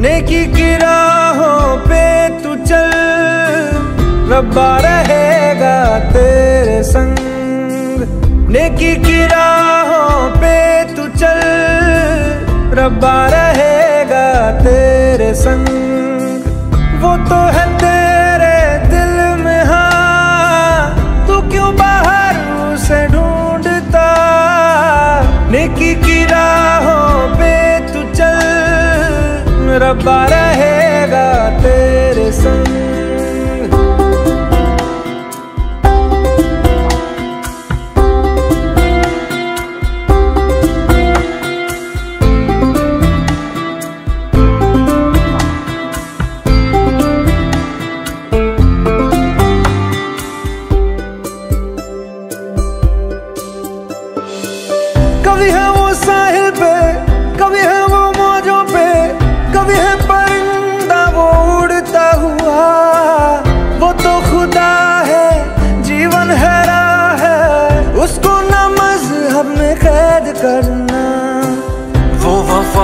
नेकी की राहों पे तू चल। रब्बा रहेगा तेरे संग। नेकी की राहों पे तू चल। रब्बा रहेगा तेरे संग। रब्बा रहेगा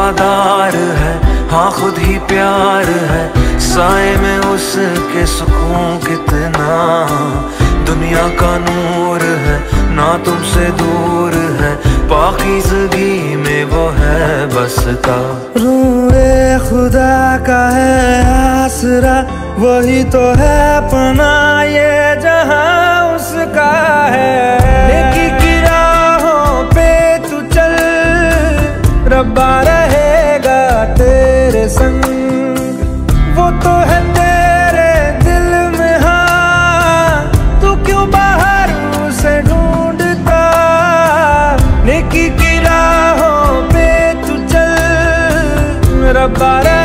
वफादार है हाँ खुद ही प्यार है। साए में उसके सुकून कितना, दुनिया का नूर है, ना तुमसे दूर है। पाकिजगी में वो है बसता रूए खुदा का है आसरा, वही तो है पना, ये जहाँ उसका है। नेकी की राहों पे तू चल रब्बा चल रब्बा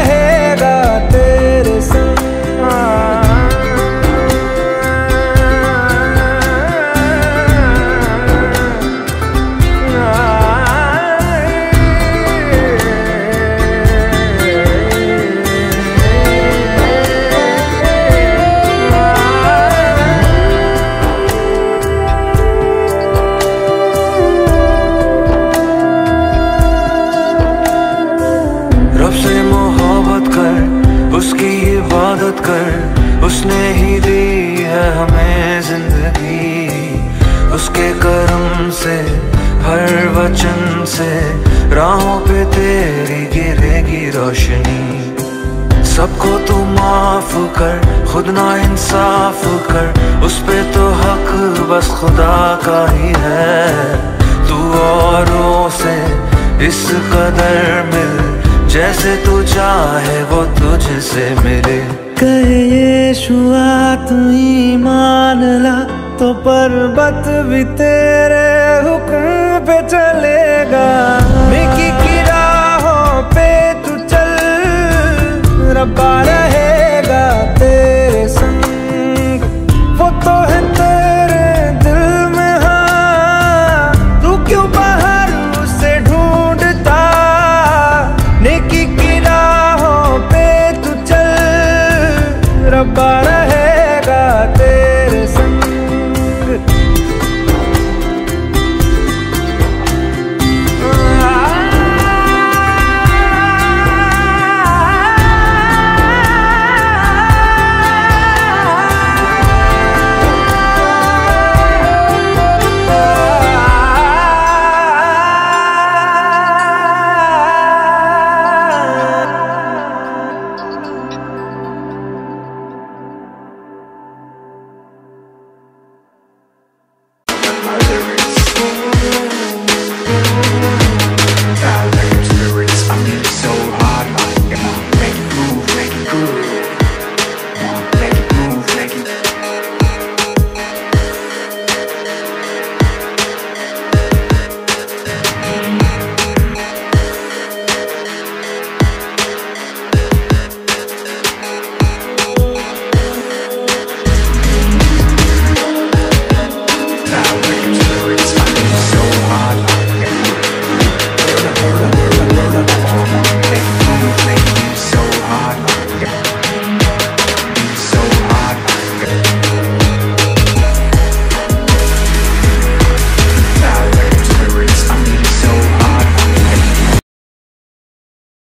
उसकी इबादत कर, उसने ही दी है हमें ज़िंदगी। उसके करम से, हर वचन से, राहों पे तेरी गिरेगी रोशनी। सबको तू माफ़ कर, खुद ना इंसाफ कर, उस पे तो हक बस खुदा का ही है। तू औरों से इस कदर मिल जैसे तू चाहे वो तुझसे मिले। कहे यीशुआ तू ही मान ला तो पर्वत भी तेरे हुक्म पे चलेगा।